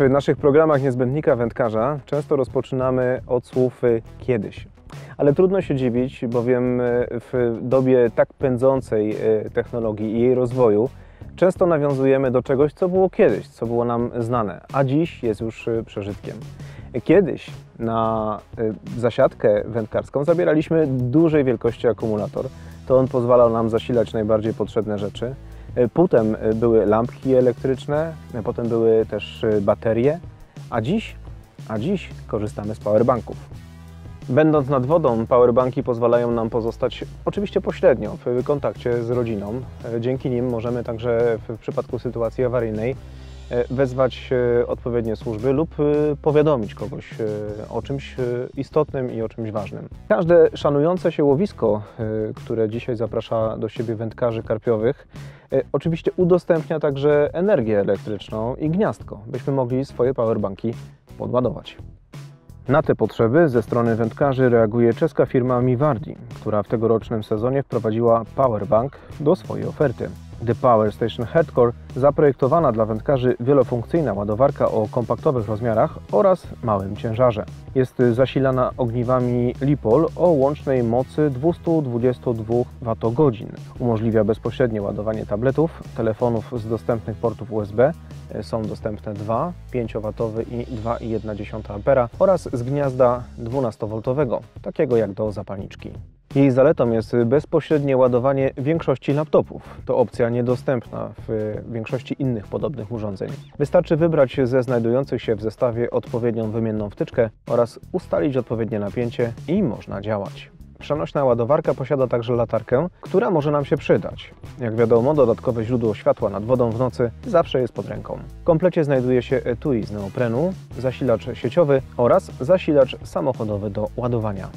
naszych programach Niezbędnika Wędkarza często rozpoczynamy od słów y, kiedyś. Ale trudno się dziwić, bowiem y, w dobie tak pędzącej y, technologii i jej rozwoju często nawiązujemy do czegoś, co było kiedyś, co było nam znane, a dziś jest już przeżytkiem. Kiedyś na zasiadkę wędkarską zabieraliśmy dużej wielkości akumulator. To on pozwalał nam zasilać najbardziej potrzebne rzeczy. Y, Potem y, były lampki elektryczne, y, potem były też baterie, a dziś, a dziś korzystamy z powerbanków. Będąc nad wodą, powerbanki pozwalają nam pozostać oczywiście pośrednio w kontakcie z rodziną. E, Dzięki nim możemy także w przypadku sytuacji awaryjnej e, wezwać e, odpowiednie służby lub e, powiadomić kogoś e, o czymś e, istotnym i o czymś ważnym. Każde szanujące się łowisko, e, które dzisiaj zaprasza do siebie wędkarzy karpiowych, e, oczywiście udostępnia także energię elektryczną i gniazdko, byśmy mogli swoje powerbanki podładować. Na te potrzeby ze strony wędkarzy reaguje czeska firma Mivardi, która w tegorocznym sezonie wprowadziła powerbank do swojej oferty. The Power Station Headcore zaprojektowana dla wędkarzy wielofunkcyjna ładowarka o kompaktowych rozmiarach oraz małym ciężarze. Jest zasilana ogniwami LiPol o łącznej mocy 222 Wh. Umożliwia bezpośrednie ładowanie tabletów, telefonów z dostępnych portów USB, są dostępne 2, 5W i 2,1 A oraz z gniazda 12V, takiego jak do zapalniczki. Jej zaletą jest bezpośrednie ładowanie większości laptopów. To opcja niedostępna w większości innych podobnych urządzeń. Wystarczy wybrać ze znajdujących się w zestawie odpowiednią wymienną wtyczkę oraz ustalić odpowiednie napięcie i można działać. Przenośna ładowarka posiada także latarkę, która może nam się przydać. Jak wiadomo, dodatkowe źródło światła nad wodą w nocy zawsze jest pod ręką. W komplecie znajduje się etui z neoprenu, zasilacz sieciowy oraz zasilacz samochodowy do ładowania.